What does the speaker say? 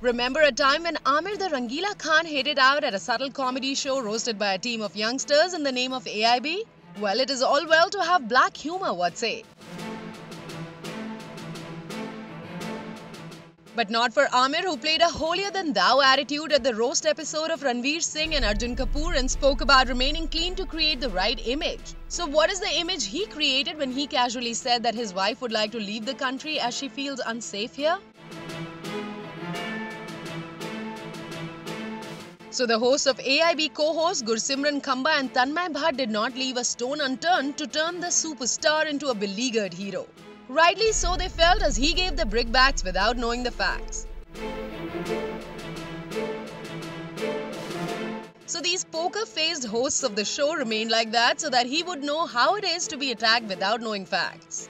Remember a time when Aamir the Rangila Khan it out at a subtle comedy show roasted by a team of youngsters in the name of AIB? Well, it is all well to have black humor, what say? But not for Aamir, who played a holier than thou attitude at the roast episode of Ranveer Singh and Arjun Kapoor and spoke about remaining clean to create the right image. So, what is the image he created when he casually said that his wife would like to leave the country as she feels unsafe here? So the hosts of AIB co-hosts Gursimran Khamba and Tanmay Bhatt did not leave a stone unturned to turn the superstar into a beleaguered hero. Rightly so they felt as he gave the brickbats without knowing the facts. So these poker-faced hosts of the show remained like that so that he would know how it is to be attacked without knowing facts.